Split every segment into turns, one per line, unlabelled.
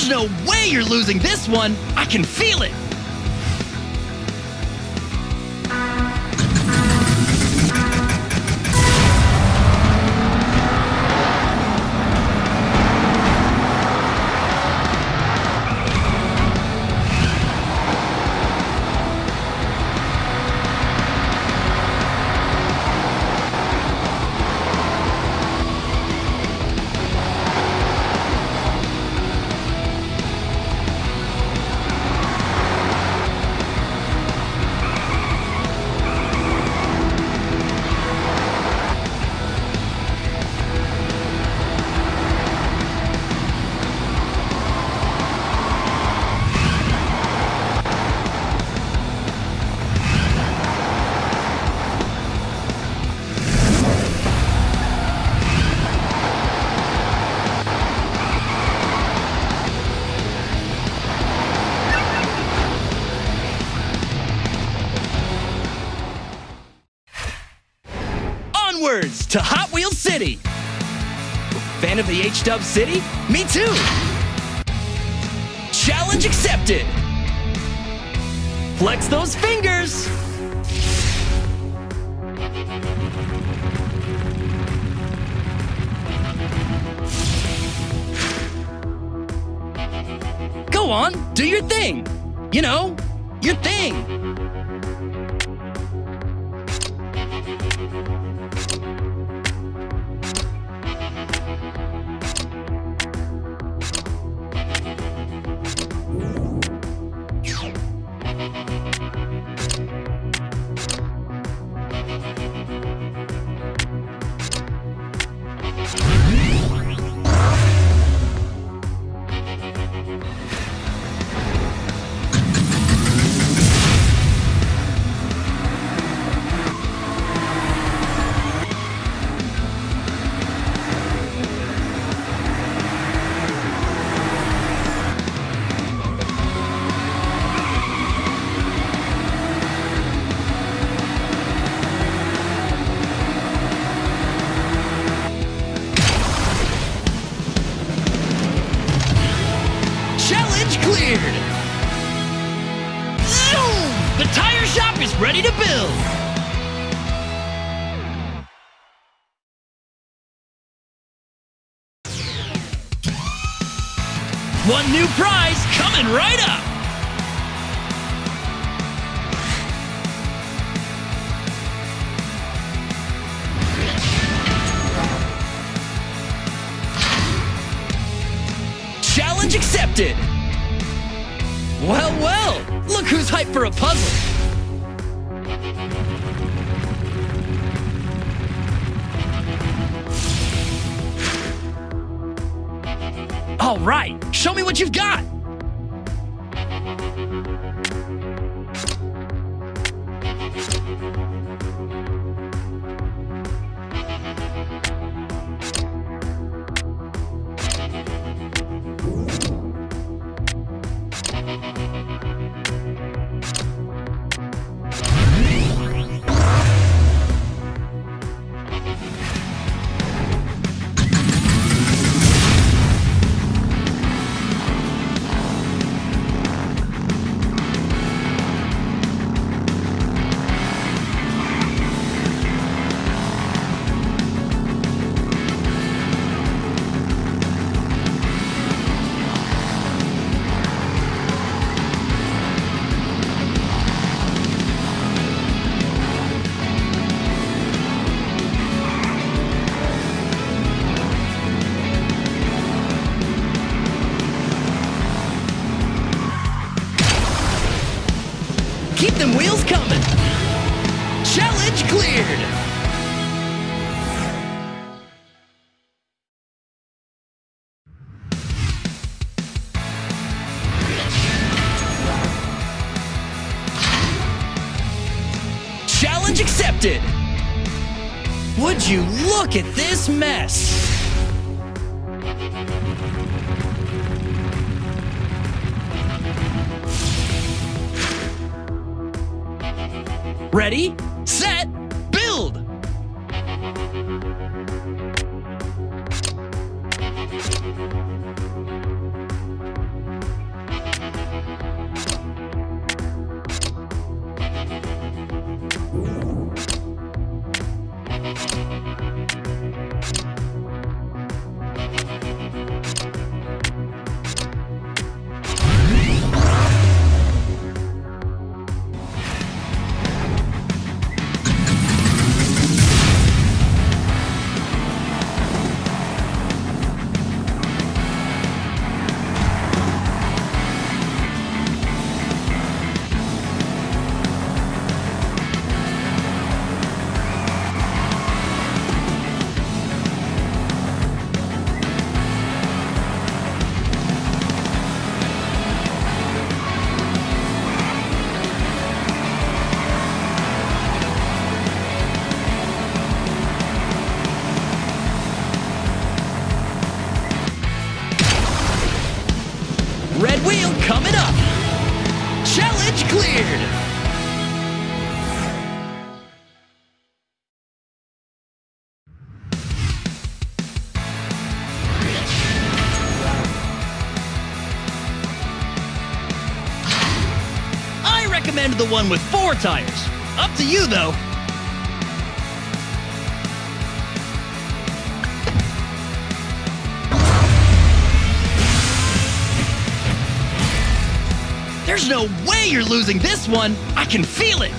There's no way you're losing this one. I can feel it. To Hot Wheels City. Fan of the H-Dub City? Me too. Challenge accepted. Flex those fingers. Go on, do your thing. You know, your thing. One new prize coming right up! Challenge accepted! Well, well, look who's hyped for a puzzle. All right, show me what you've got. Would you look at this mess? Ready, into the one with four tires. Up to you, though. There's no way you're losing this one. I can feel it.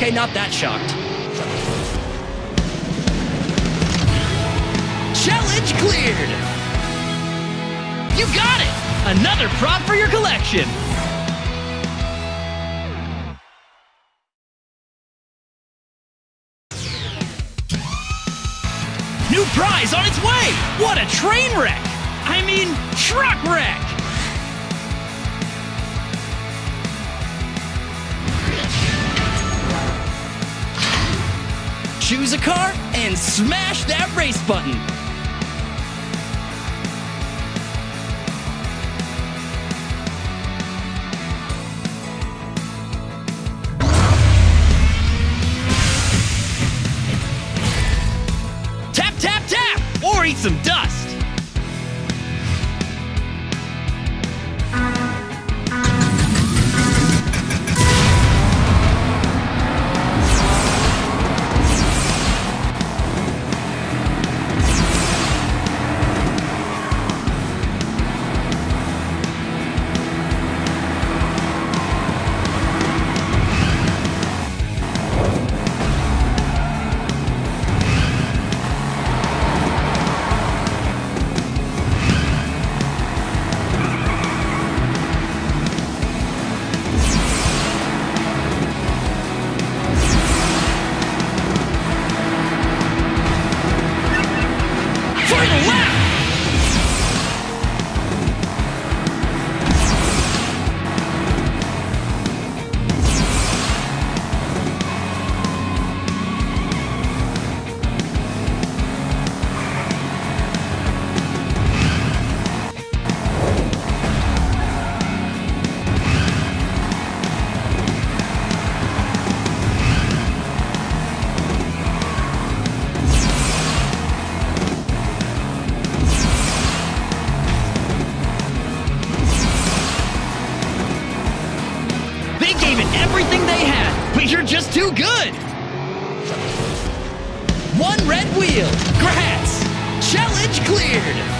Okay, not that shocked. Challenge cleared! You got it! Another prop for your collection! New prize on its way! What a train wreck! I mean, truck wreck! Choose a car, and smash that race button. Tap, tap, tap, or eat some dust. Gave it everything they had, but you're just too good. One red wheel. Grats. Challenge cleared.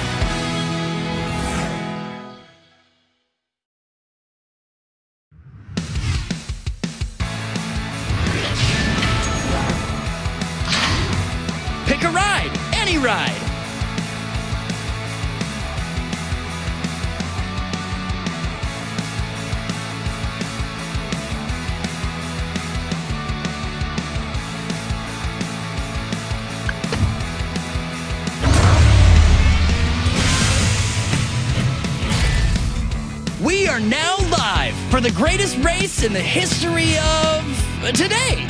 For the greatest race in the history of today.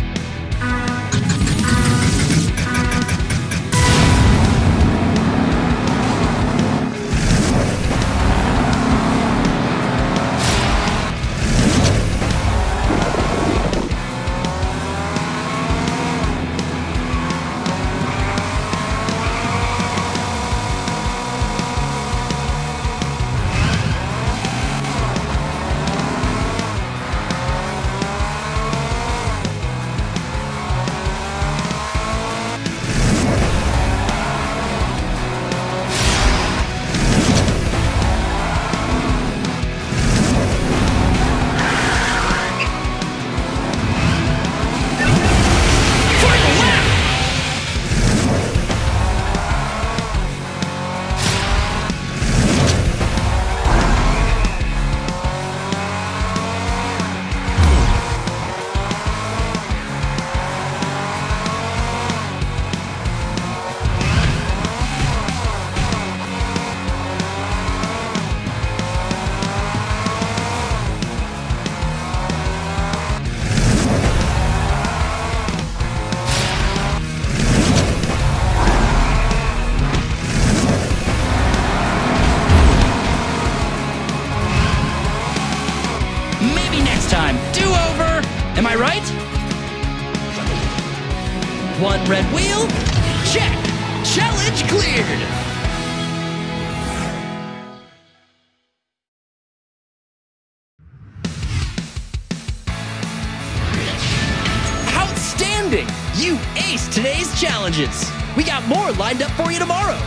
Am I right? One red wheel. Check. Challenge cleared. Outstanding! You aced today's challenges. We got more lined up for you tomorrow.